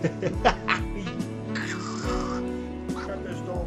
Shut this door.